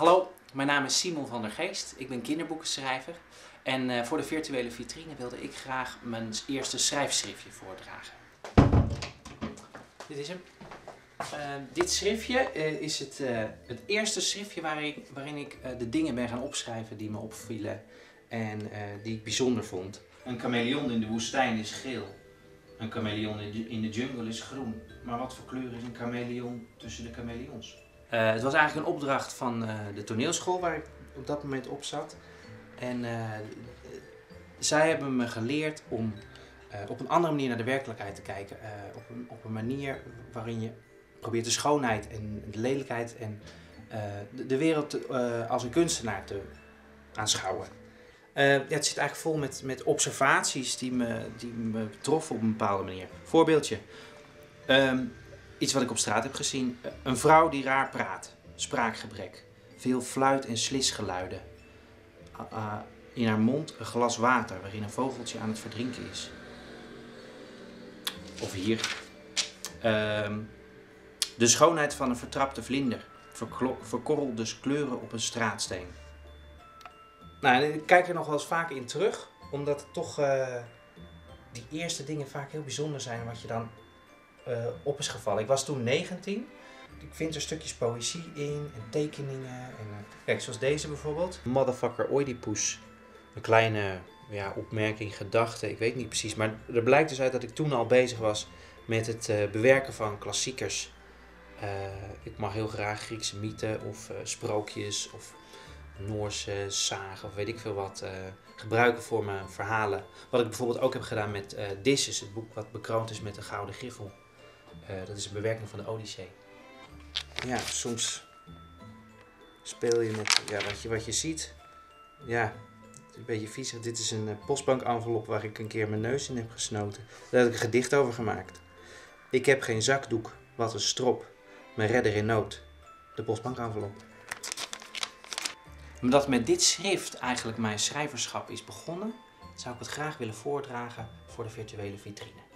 Hallo, mijn naam is Simon van der Geest. Ik ben kinderboekenschrijver. En eh, voor de virtuele vitrine wilde ik graag mijn eerste schrijfschriftje voordragen. Dit is hem. Eh, dit schriftje eh, is het, het eerste schriftje ik, waarin ik de dingen ben gaan opschrijven die me opvielen en die ik bijzonder vond. Een chameleon in de woestijn is geel. Een chameleon in de- in de jungle is groen. Maar wat voor kleur is een chameleon tussen de chameleons? Eh, het was eigenlijk een opdracht van eh, de toneelschool waar ik op dat moment op zat. En eh, zij hebben me geleerd om op een andere manier naar de werkelijkheid te kijken. Op, een, op een manier waarin je probeert de schoonheid en de lelijkheid en de, de wereld als een kunstenaar te aanschouwen. Ja, het zit eigenlijk vol met, met observaties die me, die me troffen op een bepaalde manier. Voorbeeldje. Ehm, iets wat ik op straat heb gezien. Een vrouw die raar praat. Spraakgebrek. Veel fluit- en slisgeluiden. In haar mond een glas water waarin een vogeltje aan het verdrinken is. Of hier. Ehm, de schoonheid van een vertrapte vlinder. Verkorrelt dus kleuren op een straatsteen. Nou, ik kijk er nog wel eens vaak in terug. Omdat het toch eh, die eerste dingen vaak heel bijzonder zijn wat je dan eh, op is gevallen. Ik was toen 19. Ik vind er stukjes poëzie in en tekeningen. En, eh, kijk, zoals deze bijvoorbeeld. Motherfucker Oedipus. Een kleine ja, opmerking, gedachte, ik weet niet precies. Maar er blijkt dus uit dat ik toen al bezig was met het eh, bewerken van klassiekers. Ik mag heel graag Griekse mythen of sprookjes of Noorse zagen of weet ik veel wat gebruiken voor mijn verhalen. Wat ik bijvoorbeeld ook heb gedaan met eh Disses, het boek wat bekroond is met de Gouden Griffel. Eh, dat is een bewerking van de Odyssee. Ja, soms speel je met ja, wat, je, wat je ziet. Ja, het is een beetje vies. Dit is een eh, postbank-envelop waar ik een keer mijn neus in heb gesnoten. Daar heb ik een gedicht over gemaakt. Ik heb geen zakdoek, wat een strop. Mijn redder in nood. De postbank-envelop. Omdat met dit schrift eigenlijk mijn schrijverschap is begonnen, zou ik het graag willen voordragen voor de virtuele vitrine.